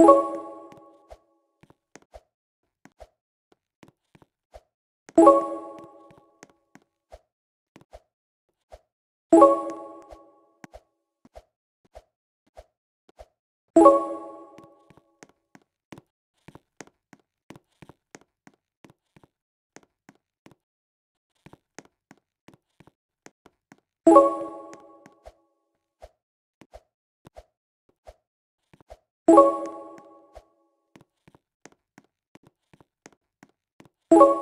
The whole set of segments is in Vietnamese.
you. you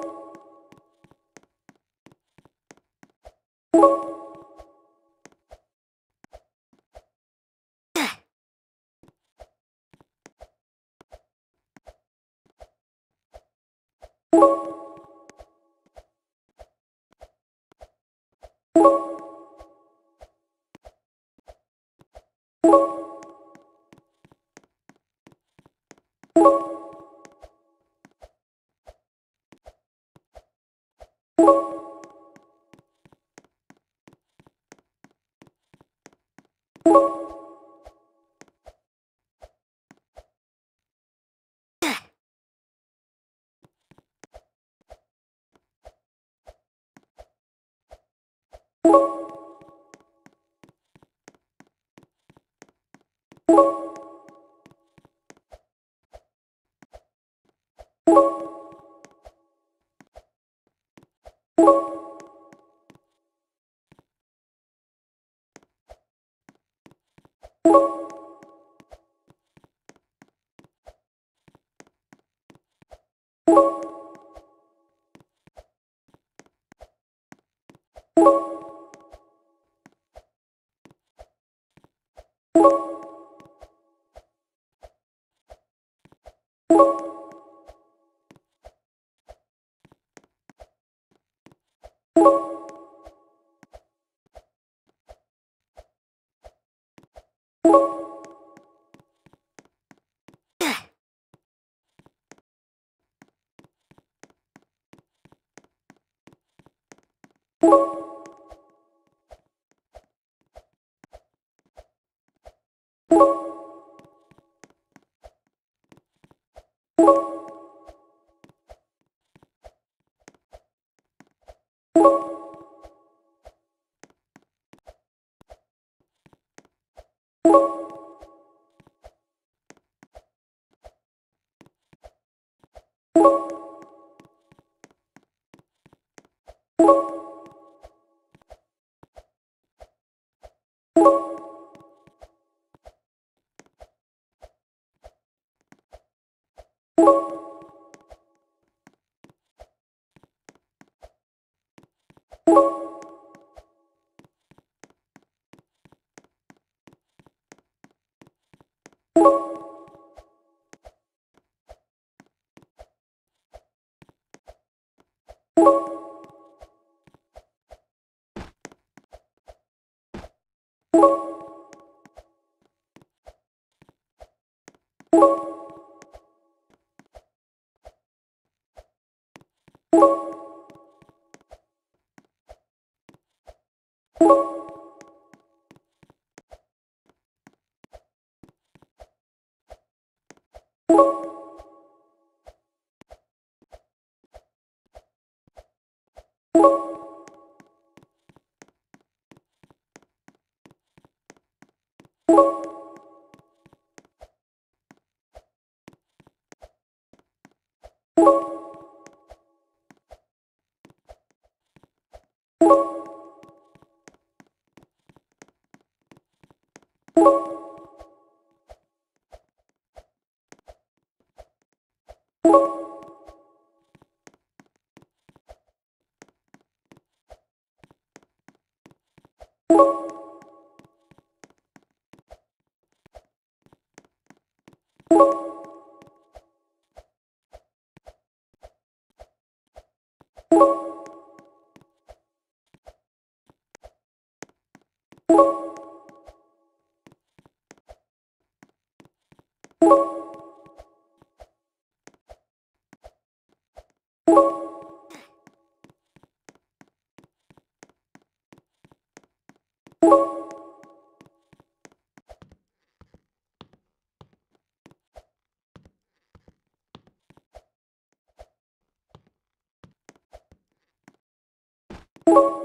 呜。哎。you you.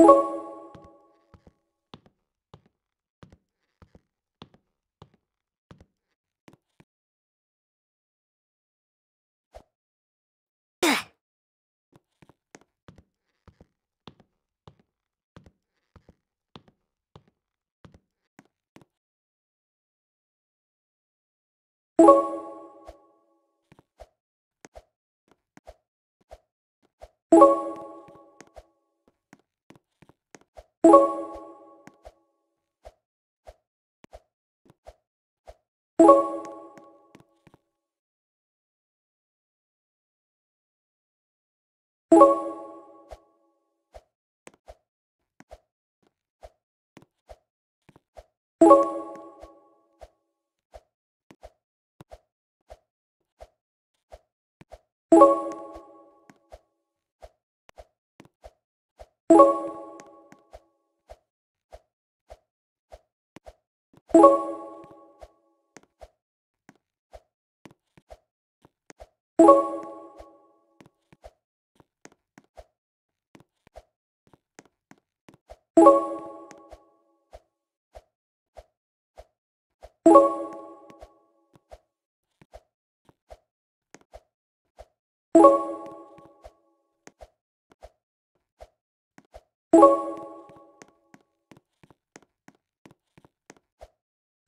You you.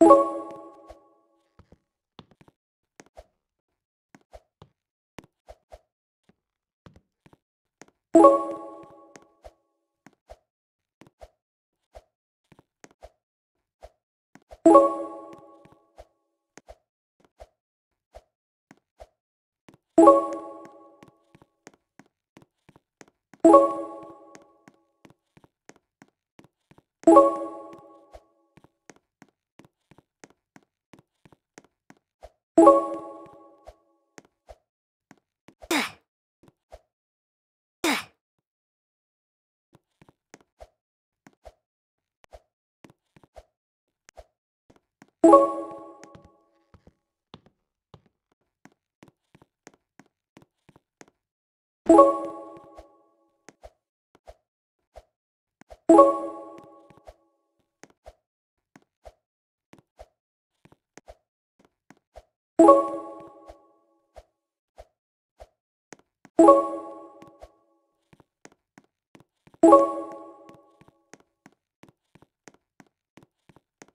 you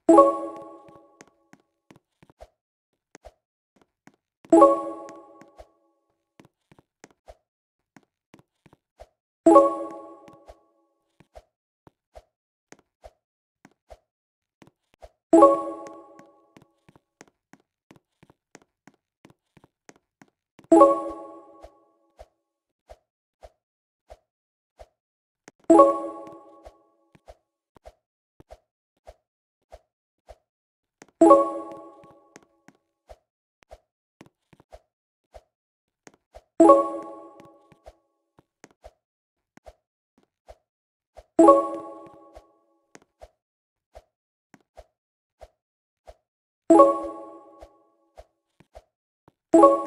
you. you.